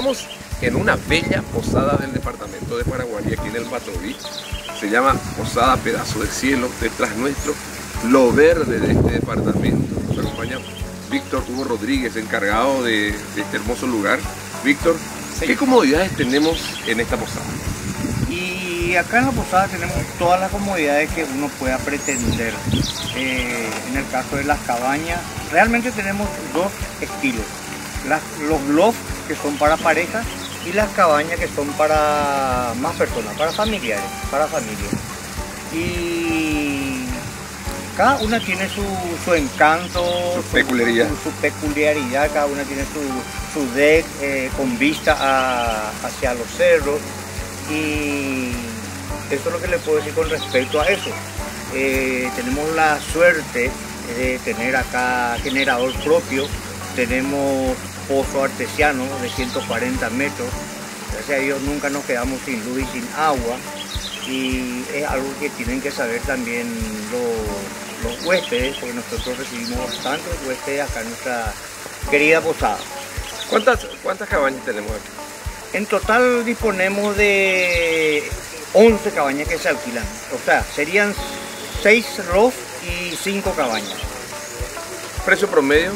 Estamos en una bella posada del departamento de Paraguay, aquí en el Matoví. Se llama Posada Pedazo de Cielo, detrás nuestro, lo verde de este departamento. Nos acompaña Víctor Hugo Rodríguez, encargado de, de este hermoso lugar. Víctor, ¿qué comodidades tenemos en esta posada? Y acá en la posada tenemos todas las comodidades que uno pueda pretender. Eh, en el caso de las cabañas, realmente tenemos dos estilos. Las- los lofts que son para parejas y las cabañas que son para más personas, para familiares, para familias. Y cada una tiene su, su encanto, Su peculiaridad. su, su peculiaridad, cada una tiene su, su deck eh, con vista a- hacia los cerros y eso es lo que le puedo decir con respecto a eso. Eh, tenemos la suerte de tener acá generador propio, tenemos pozo artesiano de 140 metros, gracias a Dios nunca nos quedamos sin luz y sin agua y es algo que tienen que saber también los, los huéspedes, porque nosotros recibimos bastantes huéspedes acá en nuestra querida posada. ¿Cuántas, cuántas cabañas tenemos aquí? En total disponemos de 11 cabañas que se alquilan. O sea, serían 6 lofts y 5 cabañas. ¿Precio promedio?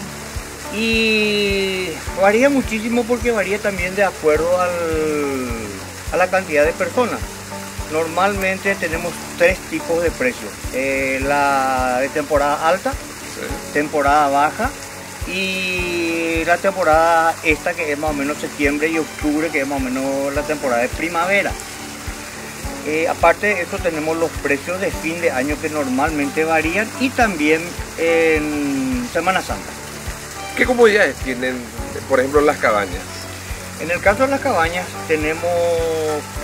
Y varía muchísimo porque varía también de acuerdo al- a la cantidad de personas. Normalmente tenemos tres tipos de precios. Eh, la de temporada alta, Sí. temporada baja y la temporada esta que es más o menos septiembre y octubre que es más o menos la temporada de primavera. Eh, aparte de eso tenemos los precios de fin de año que normalmente varían y también en Semana Santa. ¿Qué comodidades tienen, por ejemplo, las cabañas? En el caso de las cabañas tenemos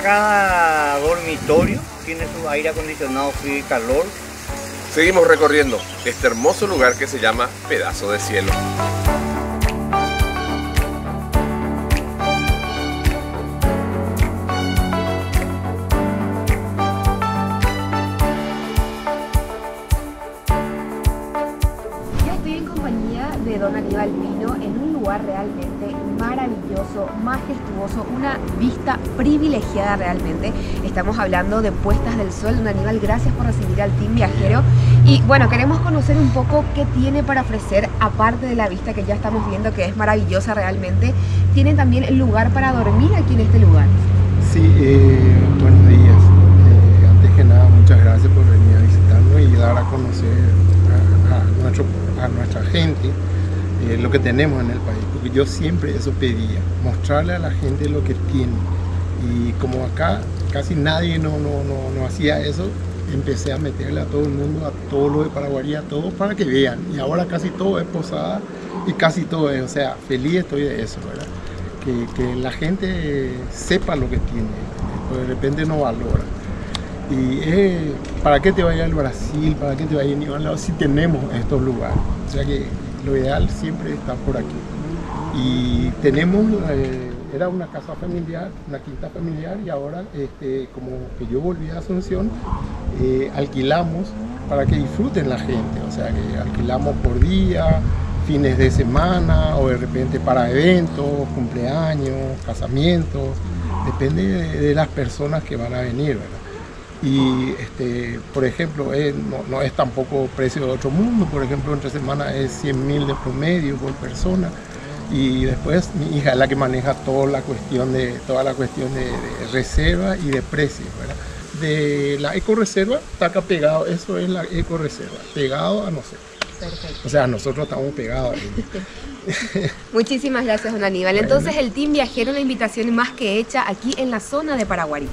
cada dormitorio tiene su aire acondicionado frío y calor Seguimos recorriendo este hermoso lugar que se llama Pedazo de Cielo. De Don Aníbal Pino en un lugar realmente maravilloso, majestuoso, una vista privilegiada realmente. Estamos hablando de puestas del sol. Don Aníbal, gracias por recibir al Team Viajero. Y bueno, queremos conocer un poco qué tiene para ofrecer, aparte de la vista que ya estamos viendo, que es maravillosa realmente. Tiene también el lugar para dormir aquí en este lugar. Sí, eh, buenos días. Eh, antes que nada, muchas gracias por venir a visitarnos y dar a conocer a nuestro, a nuestra gente lo que tenemos en el país. Porque yo siempre eso pedía, mostrarle a la gente lo que tiene. Y como acá casi nadie no, no, no, no hacía eso, empecé a meterle a todo el mundo, a todo lo de Paraguay, a todo para que vean. Y ahora casi todo es posada y casi todo es, o sea, feliz estoy de eso, ¿verdad? que, que la gente sepa lo que tiene, porque de repente no valora. Y eh, ¿para qué te vaya al Brasil? ¿Para qué te vaya a ningún lado si tenemos estos lugares? O sea que lo ideal siempre está por aquí. Y tenemos, eh, era una casa familiar, una quinta familiar, y ahora, este, como que yo volví a Asunción, eh, alquilamos para que disfruten la gente. O sea que alquilamos por día, fines de semana o de repente para eventos, cumpleaños, casamientos, depende de, las personas que van a venir. Y este, por ejemplo, eh, no, no es tampoco precio de otro mundo, por ejemplo, entre semana es 100 mil de promedio por persona. Y después mi hija es la que maneja toda la cuestión de, toda la cuestión de, de reserva y de precios. De la ecoreserva está acá pegado, eso es la ecoreserva, pegado a nosotros. Perfecto. O sea, nosotros estamos pegados ahí. Muchísimas gracias, don Aníbal. Entonces, el Team Viajero, una invitación más que hecha aquí en la zona de Paraguay.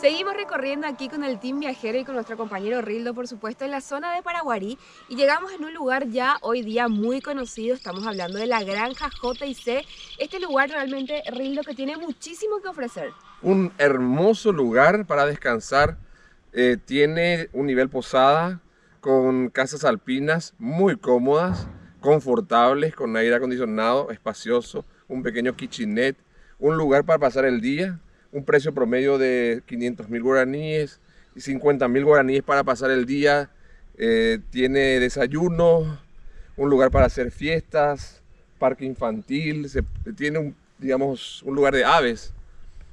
Seguimos recorriendo aquí con el Team Viajero y con nuestro compañero Rildo, por supuesto, en la zona de Paraguarí. Y llegamos en un lugar ya hoy día muy conocido. Estamos hablando de la granja JC. Este lugar realmente, Rildo, que tiene muchísimo que ofrecer. Un hermoso lugar para descansar. Eh, tiene un nivel posada con casas alpinas muy cómodas, confortables, con aire acondicionado, espacioso, un pequeño kitchenette, un lugar para pasar el día, un precio promedio de 500 mil guaraníes y 50 mil guaraníes para pasar el día. Eh, tiene desayuno, un lugar para hacer fiestas, parque infantil, tiene un, digamos, un lugar de aves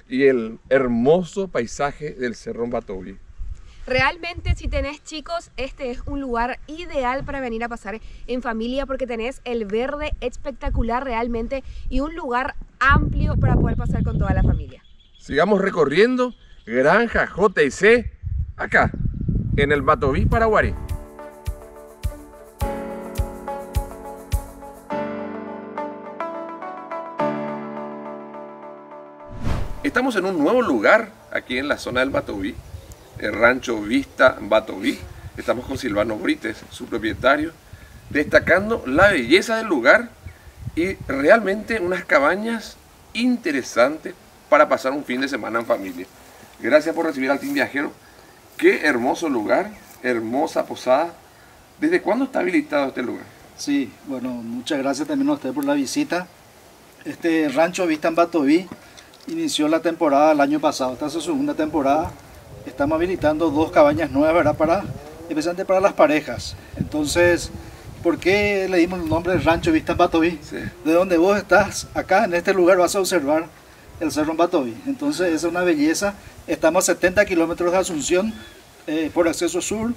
y el hermoso paisaje del Cerro Batobi. Realmente si tenés chicos, este es un lugar ideal para venir a pasar en familia porque tenés el verde espectacular realmente y un lugar amplio para poder pasar con toda la familia. Sigamos recorriendo Granja JC acá en el Batoví, Paraguay. Estamos en un nuevo lugar aquí en la zona del Batoví, el rancho Vista Batoví. Estamos con Silvano Brites, su propietario, destacando la belleza del lugar y realmente unas cabañas interesantes para pasar un fin de semana en familia. Gracias por recibir al Team Viajero. Qué hermoso lugar, hermosa posada. ¿Desde cuándo está habilitado este lugar? Sí, bueno, muchas gracias también a usted por la visita. Este rancho Vista en Batoví inició la temporada el año pasado, esta es su segunda temporada. Estamos habilitando dos cabañas nuevas, ¿verdad? Para, especialmente para las parejas. Entonces, ¿por qué le dimos el nombre de Rancho Vista en Batoví? De donde vos estás, acá en este lugar vas a observar el Cerro en Batoví. Entonces, es una belleza. Estamos a 70 kilómetros de Asunción eh, por acceso sur.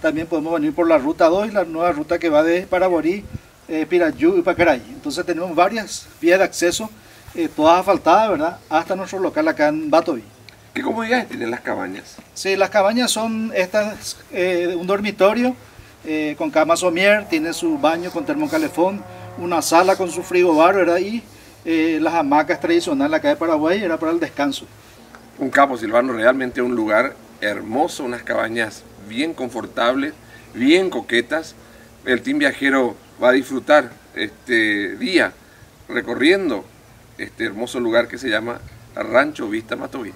También podemos venir por la ruta 2, la nueva ruta que va de Paraborí, eh, Pirayú y Pacaray. Entonces, tenemos varias vías de acceso eh, todas asfaltadas, ¿verdad? Hasta nuestro local acá en Batoví. ¿Qué comodidades tienen las cabañas? Sí, las cabañas son estas, eh, un dormitorio eh, con cama somier, tiene su baño con termocalefón, una sala con su frigobar, ¿verdad? Y eh, las hamacas tradicionales acá de Paraguay era para el descanso. Un capo Silvano, realmente un lugar hermoso, unas cabañas bien confortables, bien coquetas. El team viajero va a disfrutar este día recorriendo este hermoso lugar que se llama Rancho Vista Matoví.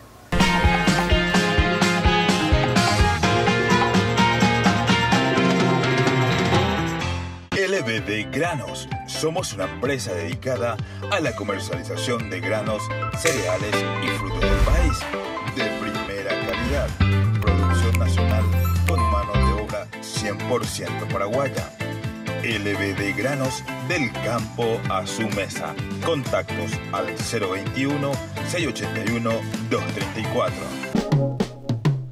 LBD Granos. Somos una empresa dedicada a la comercialización de granos, cereales y frutos del país de primera calidad. Producción nacional con mano de obra 100% paraguaya LBD Granos del campo a su mesa. Contactos al 021 681 234.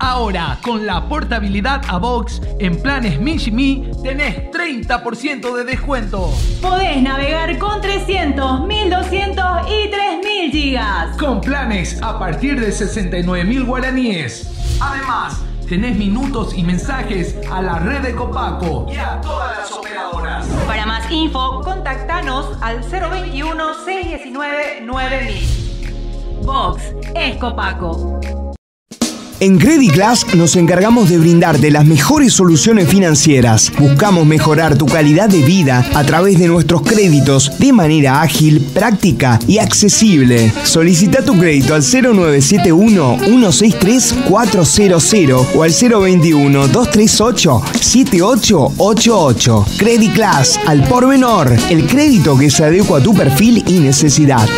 Ahora, con la portabilidad a Vox en planes Mi tenés 30% de descuento. Podés navegar con 300, 1200 y 3000 gigas. Con planes a partir de 69.000 guaraníes. Además, tenés minutos y mensajes a la red de Copaco y a todas las operadoras. Para más info, contactanos al 021-619-9000. Vox es Copaco. En Credit Glass nos encargamos de brindarte las mejores soluciones financieras. Buscamos mejorar tu calidad de vida a través de nuestros créditos de manera ágil, práctica y accesible. Solicita tu crédito al 0971-163-400 o al 021-238-7888. Credit Glass, al por menor, el crédito que se adecua a tu perfil y necesidad.